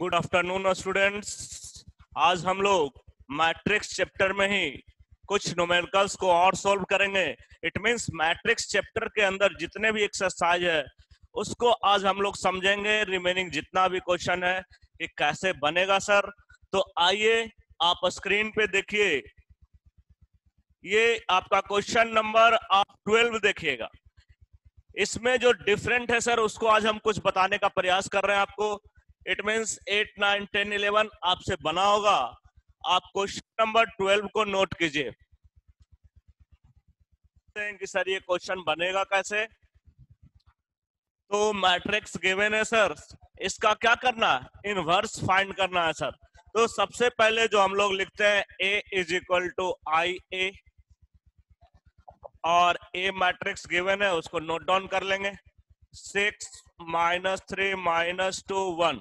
Good afternoon students आज हम लोग मैट्रिक्स चैप्टर में ही कुछ न्यूमेरिकल्स को और सॉल्व करेंगे. इट मींस मैट्रिक्स चैप्टर के अंदर जितने भी एक्सरसाइज है, उसको आज हम लोग समझेंगे. रिमेनिंग जितना भी क्वेश्चन है, कि कैसे बनेगा सर तो आइए, आप स्क्रीन पे देखिए. ये आपका क्वेश्चन नंबर आप ट्वेल्व देखिएगा. इसमें जो डिफरेंट है सर उसको आज हम कुछ बताने का प्रयास कर रहे हैं आपको. It means eight nine ten eleven आपसे बना होगा। आप क्वेश्चन नंबर ट्वेल्व को नोट कीजिए। कि सर ये क्वेश्चन बनेगा कैसे? तो मैट्रिक्स गिवन है सर इसका क्या करना है? इनवर्स फाइंड करना है सर तो सबसे पहले जो हम लोग लिखते हैं A is equal to I A और ए मैट्रिक्स गिवन है, उसको नोट डाउन कर लेंगे। Six minus three minus two one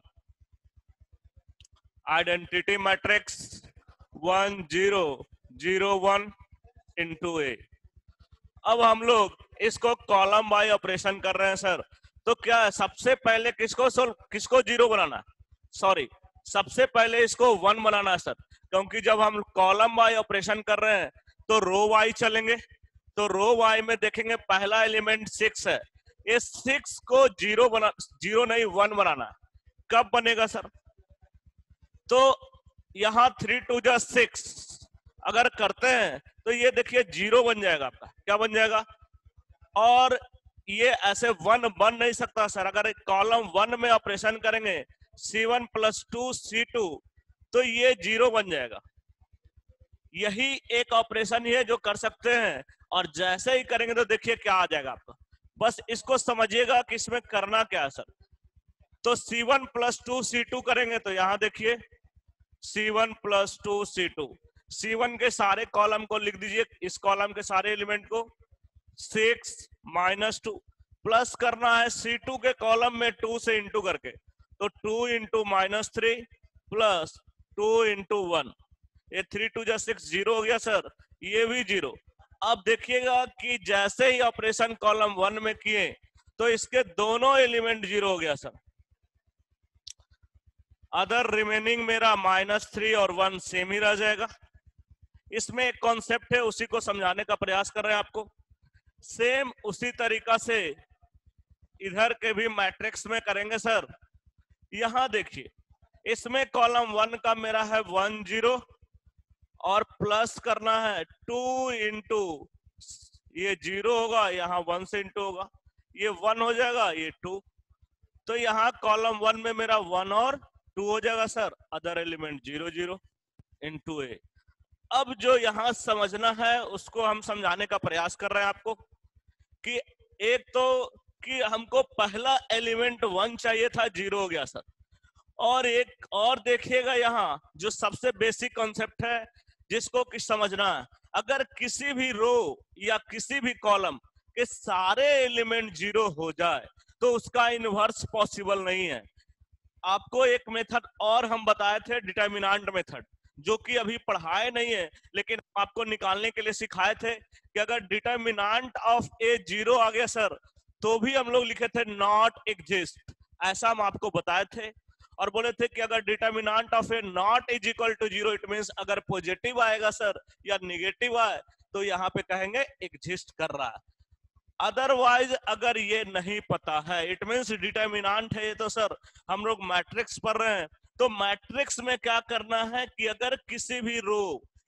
identity matrix one zero zero one into A अब हम लोग इसको कॉलम बाय ऑपरेशन कर रहे हैं सर तो क्या सबसे पहले किसको सोल्व किसको ज़ीरो बनाना सॉरी सबसे पहले इसको वन बनाना है सर क्योंकि जब हम कॉलम बाय ऑपरेशन कर रहे हैं तो रो वाई चलेंगे। तो रो वाई में देखेंगे पहला एलिमेंट सिक्स है। ये सिक्स को ज़ीरो बना ज़ीरो नहीं वन बनाना कब बनेगा सर तो यहाँ थ्री टू जा सिक्स अगर करते हैं तो ये देखिए ज़ीरो बन जाएगा आपका। क्या बन जाएगा? और ये ऐसे वन बन नहीं सकता सर अगर कॉलम वन में ऑपरेशन करेंगे C one plus two C two तो ये ज़ीरो बन जाएगा। यही एक ऑपरेशन ही जो कर सकते हैं। और जैसे ही करेंगे तो देखिए क्या आ जाएगा आपका। बस इसको समझिएगा कि इसमें करना क्या है सर तो C one plus two C two करेंगे तो यहाँ देखिए C one plus two C two C one के सारे कॉलम को लिख दीजिए, इस कॉलम के सारे एलिमेंट को। सिक्स माइनस टू प्लस करना है सी टू के कॉलम में टू से इंटू करके। तो two into minus three plus two into one ये थ्री टू जा सिक्स ज़ीरो हो गया सर ये भी ज़ीरो अब देखिएगा कि जैसे ही ऑपरेशन कॉलम वन में किए तो इसके दोनों एलिमेंट ज़ीरो हो गया सर अदर रिमेनिंग मेरा माइनस थ्री और वन सेम ही रह जाएगा। इसमें एक कॉन्सेप्ट है, उसी को समझाने का प्रयास कर रहे हैं आपको। सेम उसी तरीका से इधर के भी मैट्रिक्स में करेंगे सर यहाँ देखिए, इसमें कॉलम वन का मेरा है वन ज़ीरो और प्लस करना है टू इंटू ये ज़ीरो होगा, यहाँ वन से इंटू होगा। ये वन हो जाएगा, ये टू तो यहाँ कॉलम वन में मेरा वन और टू हो जाएगा, sir. Other element zero zero into A अब जो यहाँ समझना है, उसको हम समझाने का प्रयास कर रहे हैं आपको कि एक तो कि हमको पहला एलिमेंट वन चाहिए था ज़ीरो हो गया, सर। और एक और देखिएगा यहाँ, जो सबसे बेसिक कॉन्सेप्ट है, जिसको कि समझना है। अगर किसी भी रो या किसी भी कॉलम के सारे एलिमेंट ज़ीरो हो जाए तो उसका इनवर्स पॉसिबल नहीं है। आपको एक मेथड और हम बताए थे, डिटर्मिनांट मेथड, जो कि अभी पढ़ाए नहीं है, लेकिन आपको निकालने के लिए सिखाए थे कि अगर डिटर्मिनांट ऑफ़ ए ज़ीरो आ गया सर तो भी हम लोग लिखे थे, नॉट एग्जिस्ट। ऐसा हम आपको बताए थे, और बोले थे कि अगर determinant of A not is equal to zero, it mean अगर पॉजिटिव आएगा सर या निगेटिव आए तो यहाँ पे कहेंगे, एग्जिस्ट कर रहा है। अदरवाइज़ अगर ये नहीं पता है इट मीन्स डिटर्मिनांट है ये तो सर हम लोग मैट्रिक्स पढ़ रहे हैं तो मैट्रिक्स में क्या करना है कि अगर किसी भी रो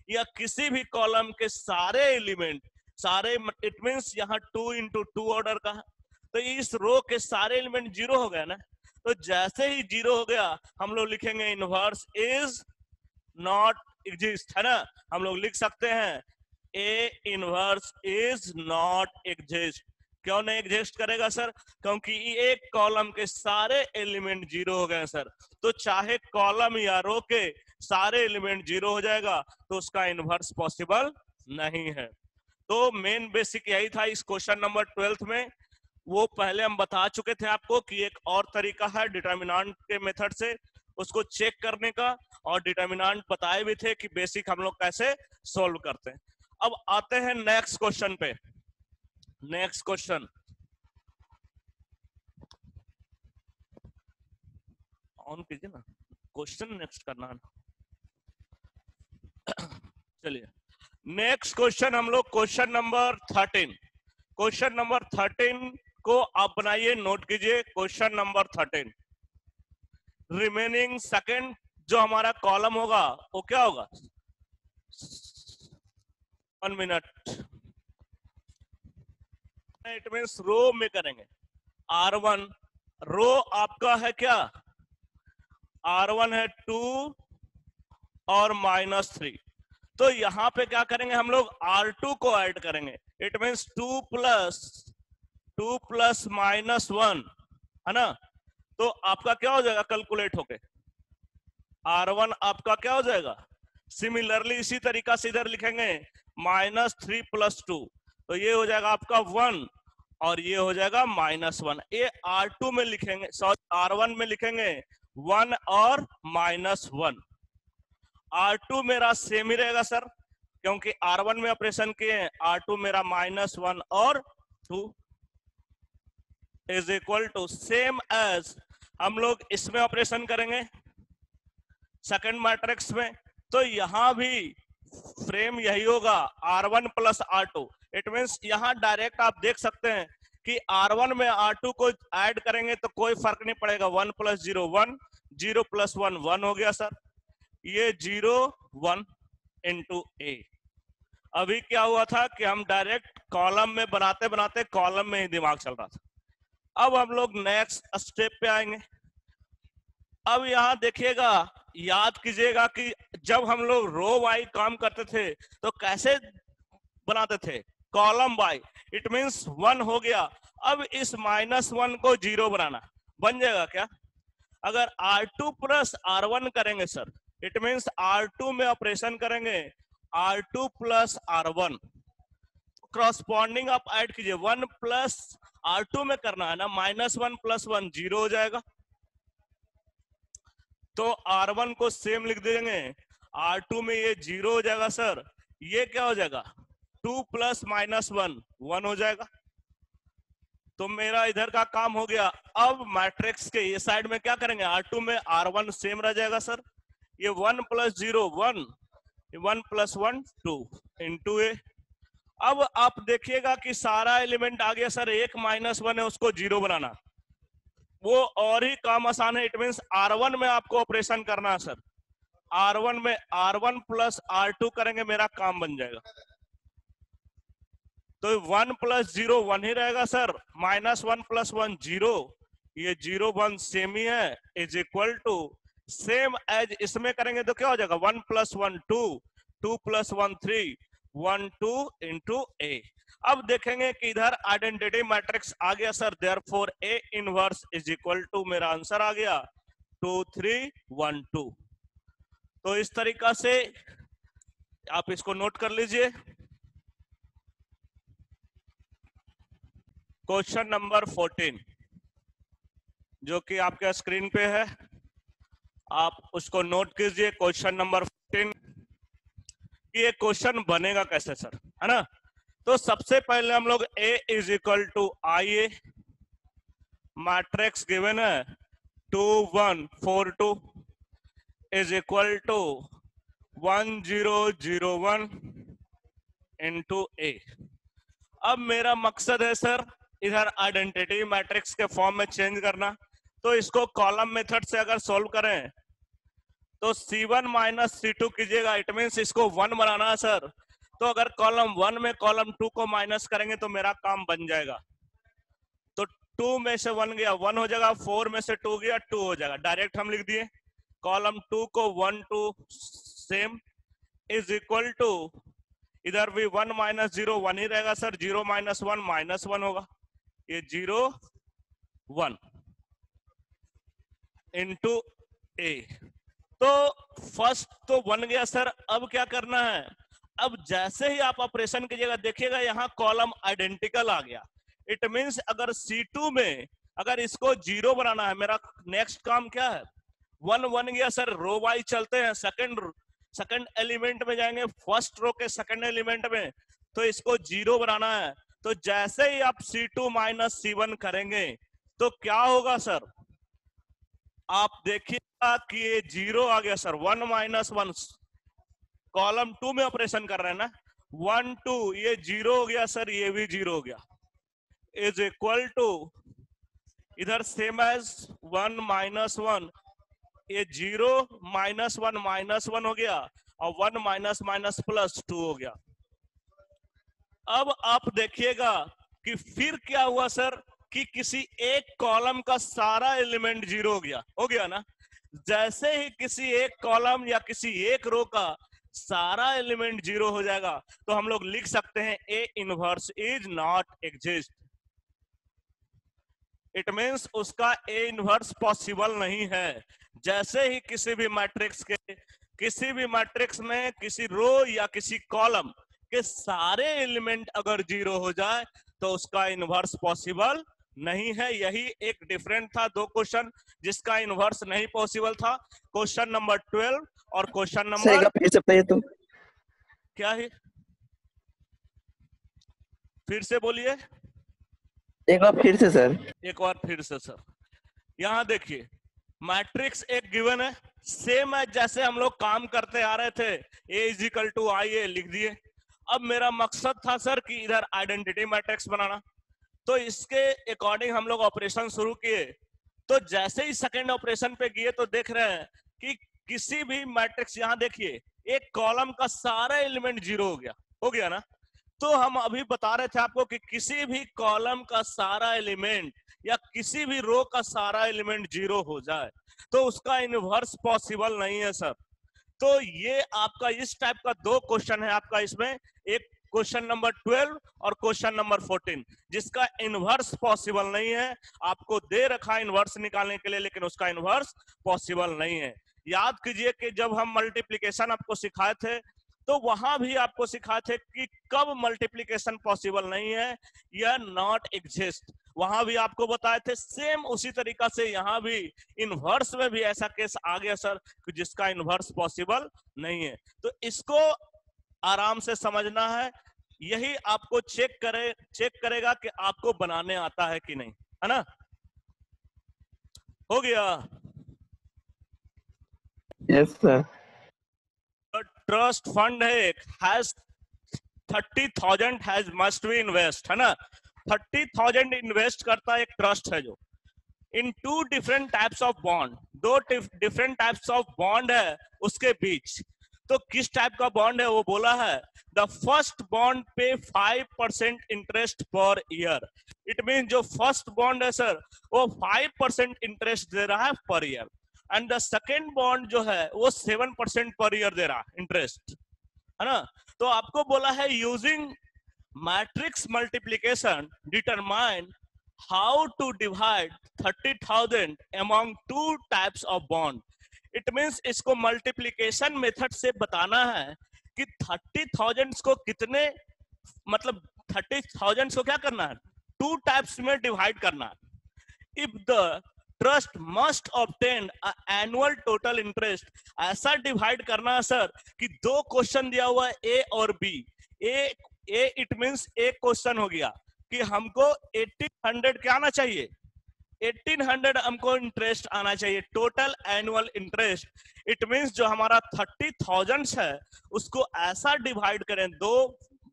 या किसी भी कॉलम के सारे एलिमेंट सारे इट मीन्स यहाँ टू इंटू टू ऑर्डर का है तो इस रो के सारे एलिमेंट ज़ीरो हो गया ना? तो जैसे ही ज़ीरो हो गया, हम लोग लिखेंगे इनवर्स इज़ नॉट एग्जिस्ट है ना? हम लोग लिख सकते हैं A inverse is not exist क्यों नहीं एग्जिस्ट करेगा सर क्योंकि एक कॉलम के सारे एलिमेंट ज़ीरो हो गए सर तो चाहे कॉलम या रो के सारे एलिमेंट ज़ीरो हो जाएगा तो उसका इनवर्स पॉसिबल नहीं है। तो मेन बेसिक यही था इस क्वेश्चन नंबर ट्वेल्थ में। वो पहले हम बता चुके थे आपको कि एक और तरीका है डिटर्मिनांट के मेथड से, उसको चेक करने का। और डिटर्मिनांट बताए भी थे कि बेसिक हम लोग कैसे सोल्व करते हैं। अब आते हैं नेक्स्ट क्वेश्चन पे। नेक्स्ट क्वेश्चन ऑन कीजिए ना। क्वेश्चन नेक्स्ट करना चलिए। नेक्स्ट क्वेश्चन हम लोग question number thirteen question number thirteen को आप बनाइए नोट कीजिए। Question number thirteen remaining second जो हमारा कॉलम होगा, वो क्या होगा? One minute it mean row में करेंगे। आर वन रो आपका है क्या? आर वन है टू और माइनस थ्री तो यहाँ पे क्या करेंगे हम लोग? आर टू को ऐड करेंगे। It means two plus two plus minus one है ना? तो आपका क्या हो जाएगा? कैलकुलेट होके। आर वन आपका क्या हो जाएगा? सिमिलरली इसी तरीका से इधर लिखेंगे। माइनस थ्री प्लस टू तो ये हो जाएगा आपका वन, और ये हो जाएगा माइनस वन। ये आर टू में लिखेंगे, सॉरी, आर वन में लिखेंगे, वन और माइनस वन। आर टू मेरा सेम ही रहेगा सर, क्योंकि आर वन में ऑपरेशन किए हैं, आर टू मेरा माइनस वन और two is equal to same as. हम लोग इसमें ऑपरेशन करेंगे, सेकंड मैट्रिक्स में तो यहाँ भी फ्रेम यही होगा R one plus R two it means यहाँ डायरेक्ट आप देख सकते हैं कि आर वन में आर टू को ऐड करेंगे तो कोई फ़र्क नहीं पड़ेगा। One plus zero one zero plus one one हो गया सर ये ज़ीरो वन इंटू ए अभी क्या हुआ था कि हम डायरेक्ट कॉलम में बनाते बनाते कॉलम में ही दिमाग चल रहा था। अब हम लोग नेक्स्ट स्टेप पे आएँगे। अब यहाँ देखिएगा, याद कीजिएगा कि जब हम लोग रो वाई काम करते थे तो कैसे बनाते थे? Column Y. It means one हो गया। अब इस माइनस वन को ज़ीरो बनाना। बन जाएगा क्या? अगर R two plus R one करेंगे sir it means R two में ऑपरेशन करेंगे। R two plus R one corresponding आप ऐड कीजिए। वन प्लस आर टू में करना है ना minus one plus one zero हो जाएगा। तो आर वन को सेम लिख देंगे। आर टू में ये ज़ीरो हो जाएगा सर ये क्या हो जाएगा? Two plus minus one one हो जाएगा. तो मेरा इधर का काम हो गया. अब मैट्रिक्स के ये साइड में क्या करेंगे? आर टू में आर वन सेम रह जाएगा सर ये one plus zero one one plus one two into A अब आप देखिएगा कि सारा एलिमेंट आ गया सर एक माइनस वन है, उसको ज़ीरो बनाना। वो और ही काम आसान है. इट मीन आर वन में आपको ऑपरेशन करना है सर आर वन में R one plus R two करेंगे, मेरा काम बन जाएगा। तो वन प्लस ज़ीरो वन ही रहेगा sir minus one plus one zero ये ज़ीरो वन सेम ही है is equal to same as इसमें करेंगे तो क्या हो जाएगा? One plus one two two plus one three one two into A अब देखेंगे कि इधर आइडेंटिटी मैट्रिक्स आ गया sir there four A inverse is equal to मेरा आंसर आ गया। टू थ्री वन टू तो इस तरीका से आप इसको नोट कर लीजिए। क्वेश्चन नंबर फोर्टीन जो कि आपके स्क्रीन पे है, आप उसको नोट कीजिए। क्वेश्चन नंबर फोर्टीन कि ये क्वेश्चन बनेगा कैसे सर है ना? तो सबसे पहले हम लोग A is equal to I A matrix given है two one four two one zero zero one into A अब मेरा मकसद है सर इधर आइडेंटिटी मैट्रिक्स के फॉर्म में चेंज करना। तो इसको कॉलम मेथड से अगर सॉल्व करें तो सी वन माइनस सी कीजिएगा। इट मीन इसको वन बनाना है सर तो अगर कॉलम वन में कॉलम टू को माइनस करेंगे तो मेरा काम बन जाएगा। तो टू में से वन गया वन हो जाएगा फोर में से टू गया टू हो जाएगा। डायरेक्ट हम लिख दिए। कॉलम टू को one two same is equal to इधर भी वन माइनस ज़ीरो वन ही रहेगा sir zero minus one minus one होगा। ये ज़ीरो वन इंटू ए तो फ़र्स्ट तो बन गया सर अब क्या करना है? अब जैसे ही आप ऑपरेशन कीजिएगा, देखिएगा यहाँ कॉलम आइडेंटिकल आ गया। इट मींस अगर C2 में अगर इसको ज़ीरो बनाना है, मेरा नेक्स्ट काम क्या है? वन वन गया सर रो वाई चलते हैं। सेकंड सेकंड एलिमेंट में जाएँगे। फ़र्स्ट रो के सेकंड एलिमेंट में। तो इसको ज़ीरो बनाना है। तो जैसे ही आप C two minus C one करेंगे तो क्या होगा सर आप देखिएगा कि ये ज़ीरो आ गया sir one minus one column two में ऑपरेशन कर रहे हैं ना? वन टू ये ज़ीरो हो गया सर ये भी ज़ीरो हो गया। इज़ इक्वल टू इधर same as one minus one ये zero minus one minus one हो गया और one minus minus plus two हो गया। अब आप देखिएगा कि फिर क्या हुआ सर, कि किसी एक कॉलम का सारा एलिमेंट ज़ीरो हो गया हो गया ना? जैसे ही किसी एक कॉलम या किसी एक रो का सारा एलिमेंट ज़ीरो हो जाएगा तो हम लोग लिख सकते हैं A inverse is not exist. It means उसका ए इनवर्स पॉसिबल नहीं है। जैसे ही किसी भी मैट्रिक्स के किसी भी मैट्रिक्स में किसी रो या किसी कॉलम के सारे एलिमेंट अगर ज़ीरो हो जाए तो उसका इनवर्स पॉसिबल नहीं है। यही एक डिफरेंट था दो क्वेश्चन जिसका इनवर्स नहीं पॉसिबल था। क्वेश्चन नंबर ट्वेल्व और क्वेश्चन नंबर तो क्या है? फिर से बोलिए। एक बार फिर से, सर। एक बार फिर से, सर। यहाँ देखिए, मैट्रिक्स एक गिवन है सेम है जैसे हम लोग काम करते आ रहे थे। ए इजिकल टू आई ए लिख दिए। अब मेरा मकसद था, सर, कि इधर आइडेंटिटी मैट्रिक्स बनाना। तो इसके अकॉर्डिंग हम लोग ऑपरेशन शुरू किए। तो जैसे ही सेकेंड ऑपरेशन पे गए तो देख रहे हैं कि किसी भी मैट्रिक्स यहाँ देखिए, एक कॉलम का सारा एलिमेंट ज़ीरो हो गया। हो गया ना? तो हम अभी बता रहे थे आपको कि किसी भी कॉलम का सारा एलिमेंट या किसी भी रो का सारा एलिमेंट ज़ीरो हो जाए तो उसका इनवर्स पॉसिबल नहीं है सर। तो ये आपका इस टाइप का दो क्वेश्चन है आपका इसमें। एक क्वेश्चन नंबर 12 और क्वेश्चन नंबर 14 जिसका इनवर्स पॉसिबल नहीं है। आपको दे रखा इनवर्स निकालने के लिए, लेकिन उसका इनवर्स पॉसिबल नहीं है। याद कीजिए कि जब हम मल्टीप्लीकेशन आपको सिखाए थे तो वहाँ भी आपको सिखाए थे कि कब मल्टीप्लीकेशन पॉसिबल नहीं है या नॉट एग्जिस्ट वहाँ भी आपको बताए थे सेम उसी तरीका से यहाँ भी इनवर्स में भी ऐसा केस आ गया सर कि जिसका इनवर्स पॉसिबल नहीं है। तो इसको आराम से समझना है यही आपको चेक करे चेक करेगा कि आपको बनाने आता है कि नहीं है ना? हो गया। Yes yes, sir trust fund है, एक has thirty thousand has must be invest है ना? थर्टी थाउज़ेंड इन्वेस्ट करता है एक ट्रस्ट है जो। In two different types of bond दो डिफरेंट टाइप्स ऑफ़ बॉन्ड है उसके बीच। तो किस टाइप का बॉन्ड है वो बोला है? द फ़र्स्ट बॉन्ड पे five percent interest per year it mean जो फ़र्स्ट बॉन्ड है सर वो फाइव परसेंट इंटरेस्ट दे रहा है per year and the second bond जो है वो सेवन परसेंट पर ईयर दे रहा इंटरेस्ट है ना तो आपको बोला है using matrix multiplication determine how to divide 30,000 among two types of bond. It means इसको multiplication method से बताना है कि 30,000 को कितने मतलब 30,000 को क्या करना है टू टाइप्स में डिवाइड करना है if the trust must obtain annual total interest ऐसा डिवाइड करना है सर कि दो क्वेश्चन दिया हुआ है ए और B A A it means एक क्वेश्चन हो गया कि हमको 1800 क्या आना चाहिए? 1800 हमको इंटरेस्ट आना चाहिए total annual interest it means जो हमारा थर्टी थाउज़ेंड है, उसको ऐसा डिवाइड करें दो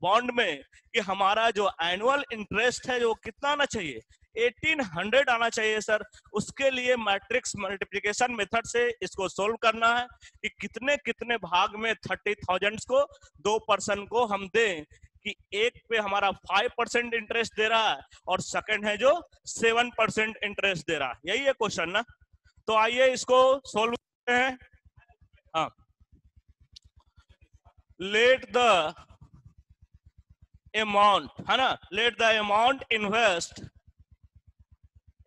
बॉन्ड में कि हमारा जो एनुअल इंटरेस्ट है, वो कितना आना चाहिए? 1800 आना चाहिए, सर। उसके लिए मैट्रिक्स मल्टीप्लिकेशन मेथड से इसको सोल्व करना है कि कितने कितने भाग में थर्टी थाउज़ेंड को दो पर्सन को हम दें कि एक पे हमारा फाइव परसेंट इंटरेस्ट दे रहा है और सेकंड है जो सेवन परसेंट इंटरेस्ट दे रहा है। यही है क्वेश्चन ना? तो आइए इसको सोल्व करते हैं। हाँ। लेट द अमाउंट है ना? Let the amount invest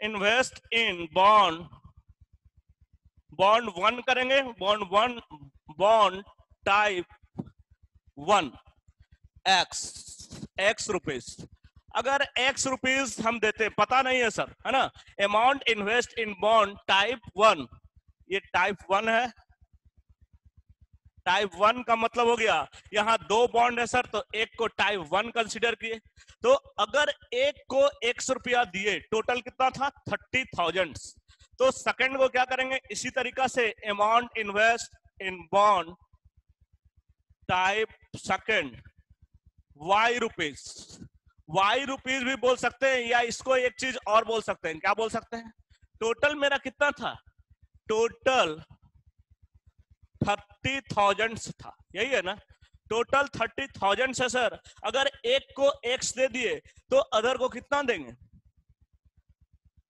invest in bond bond one करेंगे bond one bond type one X X rupees अगर एक्स रुपीज़ हम देते, पता नहीं है सर, है ना? Amount invest in bond type one ये टाइप वन है टाइप वन का मतलब हो गया, यहाँ दो बॉन्ड है सर तो एक को टाइप वन कंसिडर किए। तो अगर एक को एक सौ रुपया दिए टोटल कितना था? थर्टी थाउज़ेंड तो सेकंड को क्या करेंगे? इसी तरीका से amount invest in bond type second Y rupees Y rupees भी बोल सकते हैं या इसको एक चीज़ और बोल सकते हैं। क्या बोल सकते हैं? टोटल मेरा कितना था? टोटल थर्टी थाउज़ेंड था। यही है ना? टोटल थर्टी थाउज़ेंड है सर अगर एक को एक्स दे दिए तो अदर को कितना देंगे?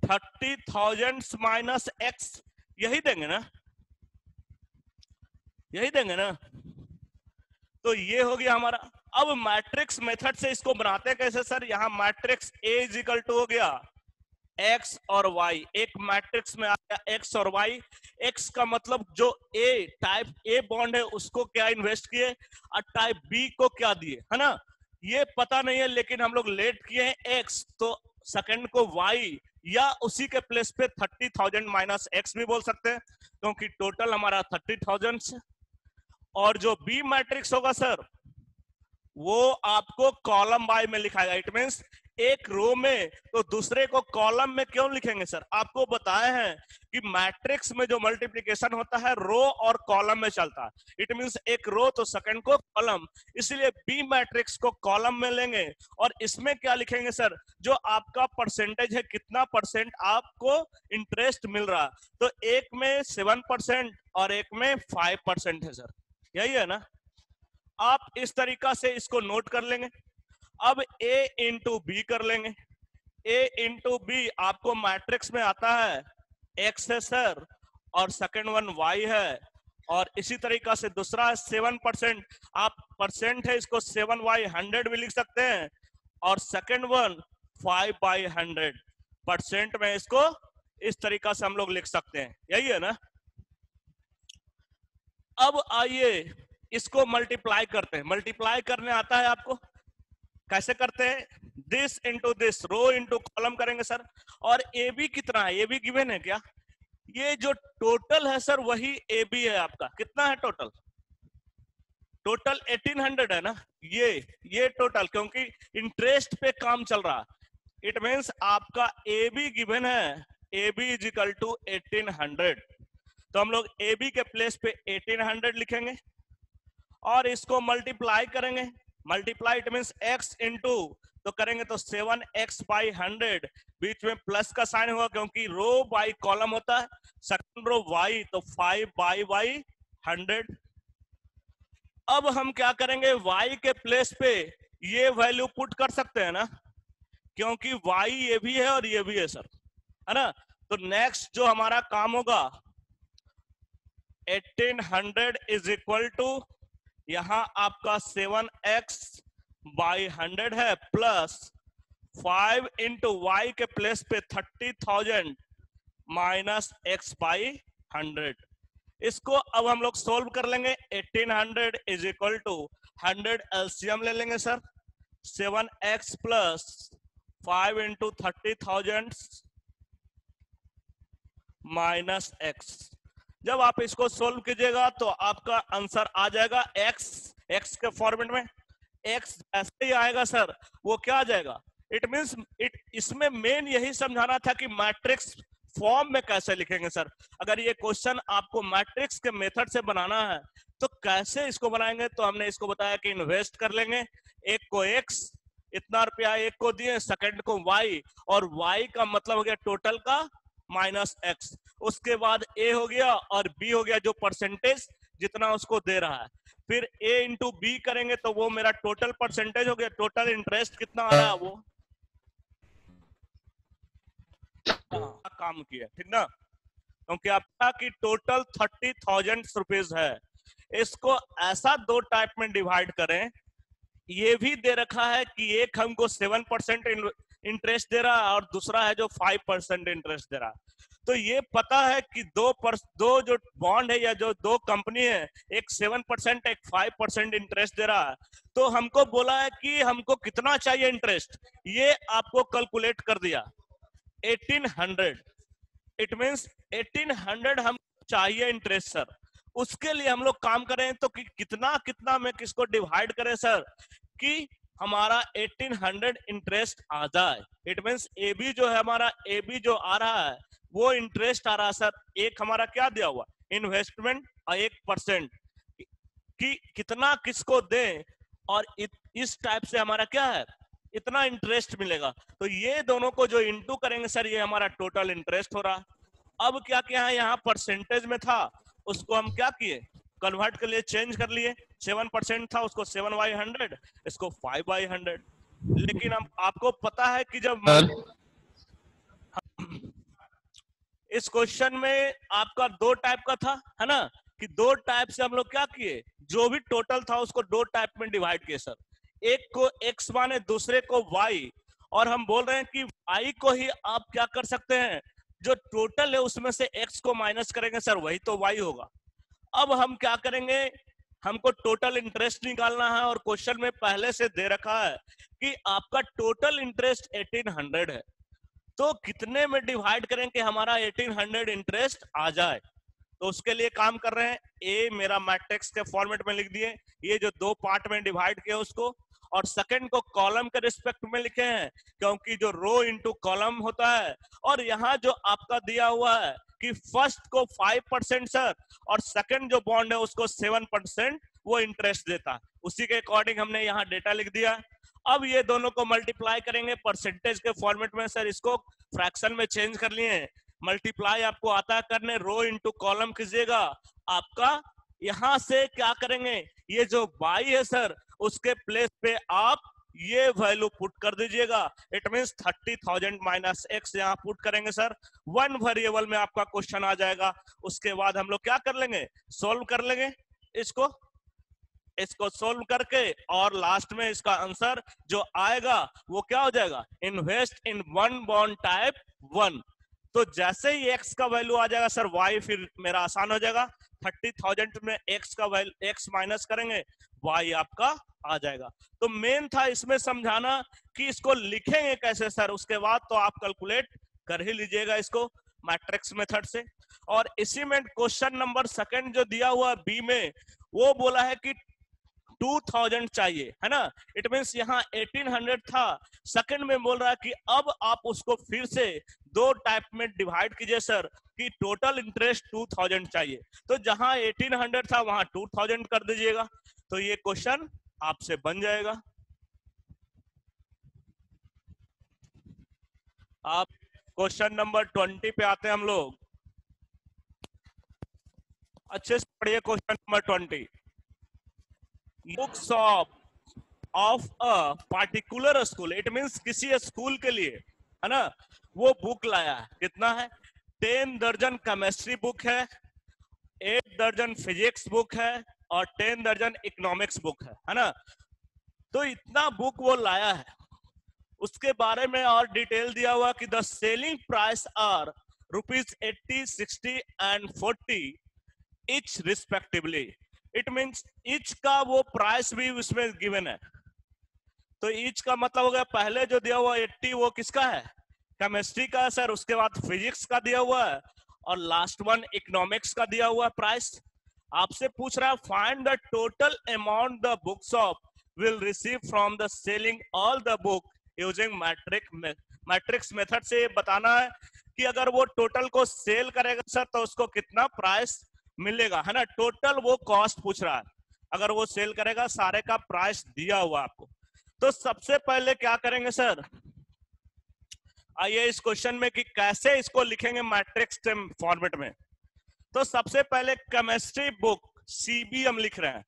थर्टी थाउज़ेंड माइनस एक्स यही देंगे ना? यही देंगे ना? तो ये हो गया हमारा। अब मैट्रिक्स मेथड से इसको बनाते कैसे सर यहाँ मैट्रिक्स ए इजिकल टू हो गया एक्स और वाई एक मैट्रिक्स में आ गया एक्स और वाई एक्स का मतलब जो ए टाइप ए बॉन्ड है, उसको क्या इन्वेस्ट किए? और टाइप बी को क्या दिए? है ना? ये पता नहीं है, लेकिन हम लोग लेट किए हैं एक्स तो सेकंड को वाई या उसी के प्लेस पे थर्टी थाउज़ेंड माइनस एक्स भी बोल सकते हैं, क्योंकि टोटल हमारा थर्टी थाउज़ेंड और जो बी मैट्रिक्स होगा सर वो आपको कॉलम बाय में लिखाएगा। इट मीन्स एक रो में तो दूसरे को कॉलम में क्यों लिखेंगे सर आपको बताए हैं कि मैट्रिक्स में जो मल्टीप्लिकेशन होता है रो और कॉलम में चलता है। इट मींस एक रो तो सेकंड को कॉलम इसलिए बी मैट्रिक्स को कॉलम में लेंगे और इसमें क्या लिखेंगे सर जो आपका परसेंटेज है, कितना परसेंट आपको इंटरेस्ट मिल रहा तो एक में सेवन परसेंट और एक में फाइव परसेंट है सर यही है ना? आप इस तरीका से इसको नोट कर लेंगे। अब ए इंटू बी कर लेंगे। ए इंटू बी आपको मैट्रिक्स में आता है। एक्स है सर और सेकेंड वन वाई है। और इसी तरीका से दूसरा है सेवन परसेंट आप परसेंट है इसको सेवन वाई हंड्रेड भी लिख सकते हैं। और second one five by hundred percent में इसको इस तरीका से हम लोग लिख सकते हैं। यही है ना? अब आइए इसको मल्टीप्लाई करते हैं। मल्टीप्लाई करने आता है आपको। कैसे करते हैं? This into this row into column करेंगे सर। और ए बी कितना है? ए बी गिवेन है क्या? ये जो टोटल है सर, वही ए बी है आपका। कितना है टोटल टोटल 1800 है ना? ये ये टोटल क्योंकि इंटरेस्ट पे काम चल रहा। इट मीन्स आपका ए बी गिवन है। A B is equal to eighteen तो हम लोग ए बी के प्लेस पे 1800 लिखेंगे। और इसको मल्टीप्लाई करेंगे। Multiply it mean X into तो करेंगे तो सेवन एक्स बाई हंड्रेड, बीच में प्लस का साइन होगा क्योंकि रो बाई कॉलम होता है सेकंड रो वाई तो फाइव बाई वाई हंड्रेड। अब हम क्या करेंगे वाई के प्लेस पे ये वैल्यू पुट कर सकते हैं ना, क्योंकि वाई ये भी है और ये भी है सर है ना? तो नेक्स्ट जो हमारा काम होगा 1800 इज़ इक्वल टू यहाँ आपका सेवन एक्स बाई हंड्रेड है प्लस फाइव इंटू वाई के प्लेस पे thirty thousand minus X by hundred. इसको अब हम लोग सोल्व कर लेंगे। Eighteen hundred is equal to hundred LCM ले लेंगे sir. Seven X plus five into thirty thousand minus X. जब आप इसको सोल्व कीजिएगा तो आपका आंसर आ जाएगा एक्स एक्स के फॉर्मेट में। एक्स ऐसे ही आएगा सर वो क्या आ जाएगा? इट मीन्स इट इसमें मेन यही समझाना था कि मैट्रिक्स फॉर्म में कैसे लिखेंगे सर अगर ये क्वेश्चन आपको मैट्रिक्स के मेथड से बनाना है तो कैसे इसको बनाएँगे? तो हमने इसको बताया कि इन्वेस्ट कर लेंगे। एक को एक्स इतना रुपया एक को दिए सेकंड को वाई और वाई का मतलब हो गया टोटल का माइनस एक्स। उसके बाद ए हो गया और बी हो गया जो परसेंटेज जितना उसको दे रहा है। फिर ए इंटू बी करेंगे तो वो मेरा टोटल परसेंटेज हो गया। टोटल इंटरेस्ट कितना आ रहा है वो? हाँ, काम किया ठीक ना? क्योंकि आपका की टोटल थर्टी थाउज़ेंड रुपीज़ है। इसको ऐसा दो टाइप में डिवाइड करें। ये भी दे रखा है कि एक हमको सेवन परसेंट इंटरेस्ट दे रहा और दूसरा है जो फाइव परसेंट इंटरेस्ट दे रहा। तो ये पता है कि दो पर, दो जो बॉन्ड है या जो दो कंपनी है, एक सेवन परसेंट एक फाइव परसेंट इंटरेस्ट दे रहा। है तो हमको बोला है कि हमको कितना चाहिए इंटरेस्ट ये आपको कैलकुलेट कर दिया। Eighteen hundred it means eighteen hundred हम चाहिए इंटरेस्ट सर उसके लिए हम लोग काम करें तो कि कितना कितना में किसको डिवाइड करें सर कि हमारा 1800 इंटरेस्ट आ जाए। इट मीन ए बी जो है हमारा ए बी जो आ रहा है वो इंटरेस्ट आ रहा है सर एक हमारा क्या दिया हुआ? इन्वेस्टमेंट एक परसेंट कि कितना किसको दें और इत, इस टाइप से हमारा क्या है? इतना इंटरेस्ट मिलेगा। तो ये दोनों को जो इंटू करेंगे सर ये हमारा टोटल इंटरेस्ट हो रहा। अब क्या क्या है? यहाँ परसेंटेज में था। उसको हम क्या किए? कन्वर्ट के लिए चेंज कर लिए। सेवन परसेंट था उसको सेवन बाई हंड्रेड इसको फाइव बाई हंड्रेड। लेकिन अब आपको पता है कि जब इस क्वेश्चन में आपका दो टाइप का था है ना? कि दो टाइप से हम लोग क्या किए? जो भी टोटल था उसको दो टाइप में डिवाइड किए सर। एक को एक्स माने दूसरे को वाई। और हम बोल रहे हैं कि वाई को ही आप क्या कर सकते हैं? जो टोटल है उसमें से एक्स को माइनस करेंगे सर वही तो वाई होगा। अब हम क्या करेंगे? हमको टोटल इंटरेस्ट निकालना है और क्वेश्चन में पहले से दे रखा है कि आपका टोटल इंटरेस्ट 1800 है। तो कितने में डिवाइड करें कि हमारा 1800 इंटरेस्ट आ जाए? तो उसके लिए काम कर रहे हैं। ए मेरा मैट्रिक्स के फॉर्मेट में लिख दिए। ये जो दो पार्ट में डिवाइड किया उसको। और सेकंड को कॉलम के रिस्पेक्ट में लिखे हैं, क्योंकि जो रो इंटू कॉलम होता है, और यहाँ जो आपका दिया हुआ है कि फ़र्स्ट को फाइव परसेंट सर और सेकंड जो बॉन्ड है, उसको सेवन परसेंट वो इंटरेस्ट देता। उसी के अकॉर्डिंग हमने यहाँ डेटा लिख दिया। अब ये दोनों को मल्टीप्लाई करेंगे परसेंटेज के फॉर्मेट में सर इसको फ्रैक्शन में चेंज कर लिए। मल्टीप्लाई आपको आता है करने रो इंटू कॉलम कीजिएगा। आपका यहाँ से क्या करेंगे? ये जो बाई है सर उसके प्लेस पे आप ये वैल्यू पुट कर दीजिएगा। It mean thirty thousand minus X यहाँ पुट करेंगे सर वन वेरिएबल में आपका क्वेश्चन आ जाएगा। उसके बाद हम लोग क्या कर लेंगे? सोल्व कर लेंगे इसको। इसको सोल्व करके और लास्ट में इसका आंसर जो आएगा, वो क्या हो जाएगा? Invest in one bond type one तो जैसे ही एक्स का वैल्यू आ जाएगा सर वाई फिर मेरा आसान हो जाएगा। थर्टी थाउज़ेंड में एक्स का वैल्यू एक्स माइनस करेंगे वाई आपका आ जाएगा। तो मेन था इसमें समझाना कि इसको लिखेंगे कैसे सर उसके बाद तो आप कैलकुलेट कर ही लीजिएगा इसको मैट्रिक्स मेथड से। और इसी में क्वेश्चन नंबर सेकंड जो दिया हुआ बी में, वो बोला है कि 2000 चाहिए, है ना? इट मीन्स यहाँ 1800 था। सेकंड में बोल रहा है कि अब आप उसको फिर से दो टाइप में डिवाइड कीजिए सर कि टोटल इंटरेस्ट 2000 चाहिए। तो जहाँ 1800 था, वहाँ 2000 कर दीजिएगा। तो ये क्वेश्चन आपसे बन जाएगा। आप क्वेश्चन नंबर ट्वेंटी पे आते हैं हम लोग। अच्छे से पढ़िए question number twenty books of of a particular school it means किसी स्कूल के लिए, है ना? वो बुक लाया है। कितना है? टेन दर्जन केमिस्ट्री बुक है एट दर्जन फिजिक्स बुक है, और टेन दर्जन इकोनॉमिक्स बुक है है ना? तो इतना बुक वो लाया है। उसके बारे में और डिटेल दिया हुआ कि the selling price are rupees eighty sixty and forty each respectively it means each का वो प्राइस भी उसमें गिवन है। तो इच का मतलब हो गया, पहले जो दिया हुआ एट्टी वो किसका है? केमिस्ट्री का है सर उसके बाद फिजिक्स का दिया हुआ है और लास्ट वन इकोनॉमिक्स का दिया हुआ है प्राइस आपसे पूछ रहा है find the total amount the books of will receive from the selling all the book using matric matrix method से बताना है कि अगर वो टोटल को सेल करेगा सर तो उसको कितना प्राइस मिलेगा है ना? टोटल वो कॉस्ट पूछ रहा है। अगर वो सेल करेगा सारे का प्राइस दिया हुआ आपको। तो सबसे पहले क्या करेंगे सर आइए इस क्वेश्चन में कि कैसे इसको लिखेंगे मैट्रिक्स फॉर्मेट में। तो सबसे पहले केमिस्ट्री बुक सीबी हम लिख रहे हैं।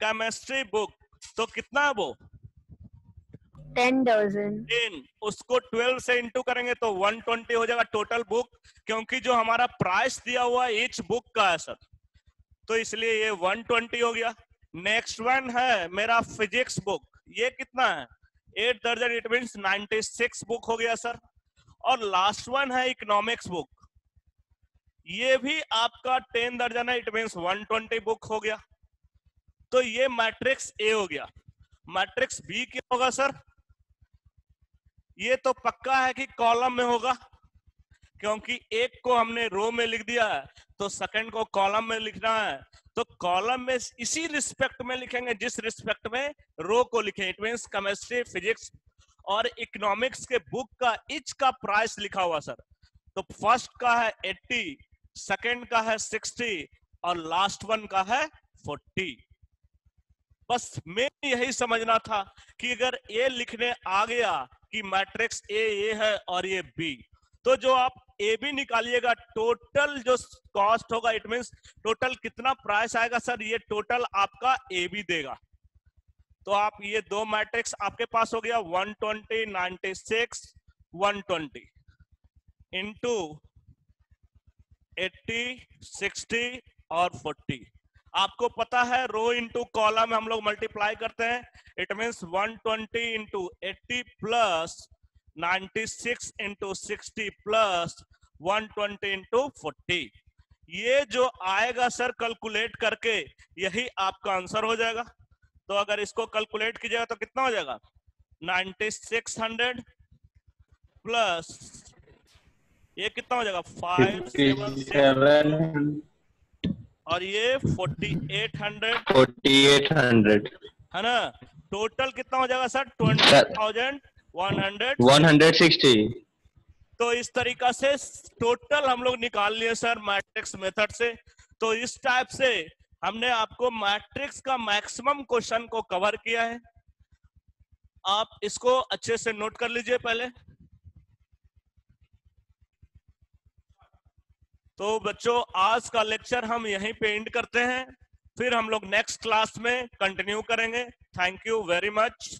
केमिस्ट्री बुक तो कितना है वो? टेन थाउज़ेंड टेन उसको ट्वेल्व से इंटू करेंगे तो वन ट्वेंटी हो जाएगा टोटल बुक क्योंकि जो हमारा प्राइस दिया हुआ है ईच बुक का है सर तो इसलिए ये वन ट्वेंटी हो गया। नेक्स्ट वन है मेरा फिजिक्स बुक ये कितना है? एट दर्जन इट मीन नाइनटी बुक हो गया सर और लास्ट वन है इकोनॉमिक्स बुक ये भी आपका टेन दर्जन है इट वन ट्वेंटी बुक हो गया। तो ये मैट्रिक्स ए हो गया। मैट्रिक्स बी क्या होगा सर ये तो पक्का है कि कॉलम में होगा, क्योंकि एक को हमने रो में लिख दिया है। तो सेकंड को कॉलम में लिखना है। तो कॉलम में इसी रिस्पेक्ट में लिखेंगे, जिस रिस्पेक्ट में रो को लिखे इट मीन केमिस्ट्री फिजिक्स और इकोनॉमिक्स के बुक का इच का प्राइस लिखा हुआ सर तो फ़र्स्ट का है 80 सेकंड का है 60 और लास्ट वन का है 40 बस मैं यही समझना था कि अगर ए लिखने आ गया कि मैट्रिक्स ए ये है और ये बी तो जो आप ए बी निकालिएगा। टोटल जो कॉस्ट होगा इट मींस टोटल कितना प्राइस आएगा सर ये टोटल आपका ए बी देगा। तो आप ये दो मैट्रिक्स आपके पास हो गया। 120 96 120 इंटू 80 60 और 40 आपको पता है रो इंटू कॉलम हम लोग मल्टीप्लाई करते हैं। It means 120 twenty into eighty plus ninety six into sixty plus one twenty into forty ये जो आएगा सर कैलकुलेट करके यही आपका आंसर हो जाएगा। तो अगर इसको कैलकुलेट कीजिएगा तो कितना हो जाएगा? नाइन्टी सिक्स हंड्रेड प्लस ये कितना हो जाएगा? फाइव सेवन और ये forty eight hundred forty eight hundred है ना? टोटल कितना हो जाएगा sir twenty thousand one hundred one hundred sixty तो इस तरीका से टोटल हम लोग निकाल लिए सर मैट्रिक्स मेथड से। तो इस टाइप से हमने आपको मैट्रिक्स का मैक्सिमम क्वेश्चन को कवर किया है। आप इसको अच्छे से नोट कर लीजिए पहले। तो बच्चों आज का लेक्चर हम यहीं पे एंड करते हैं। फिर हम लोग नेक्स्ट क्लास में कंटिन्यू करेंगे। Thank you very much